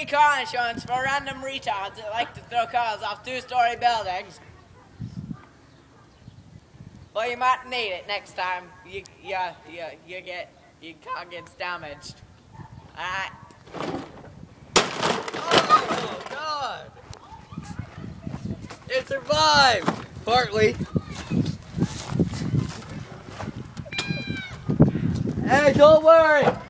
free car insurance for random retards that like to throw cars off two-story buildings. Well, you might need it next time you you you, you get your car gets damaged. Alright. Oh, God! It survived! Partly. Hey, don't worry!